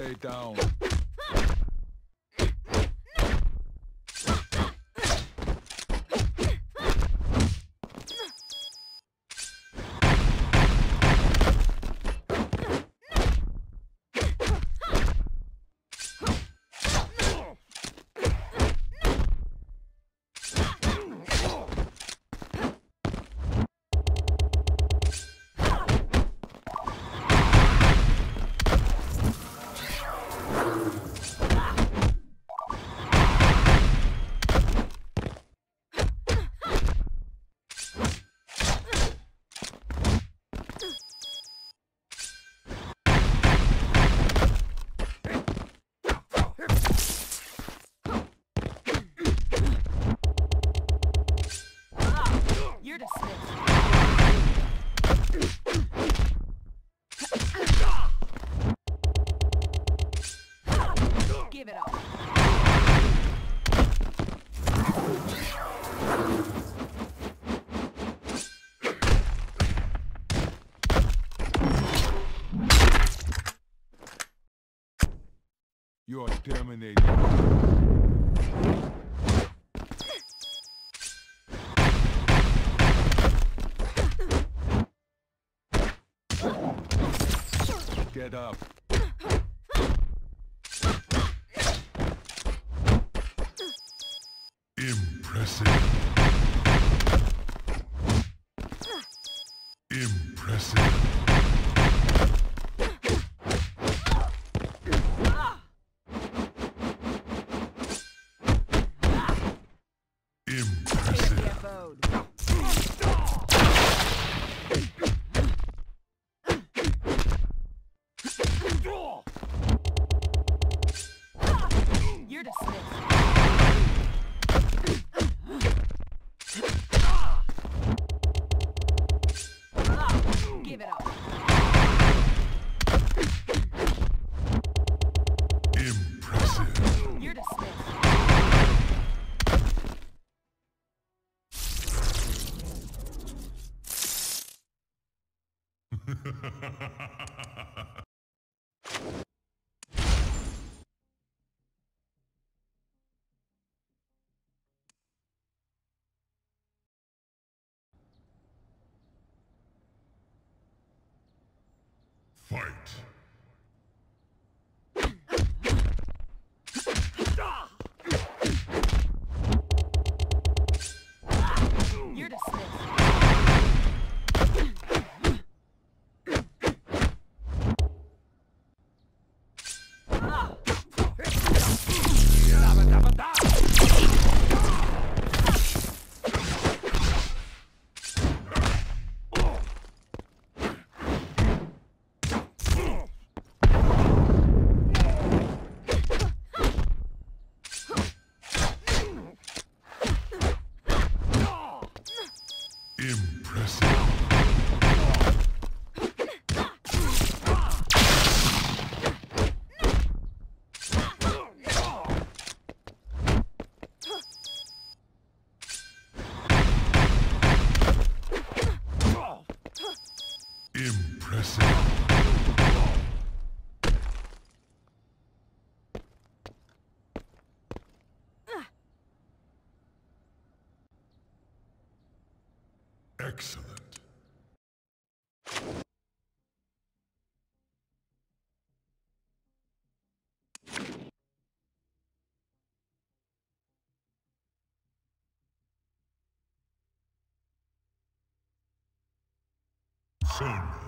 Stay down. You are terminated. Get up. Impressive. Impressive. Fight. Impressive. Excellent. Son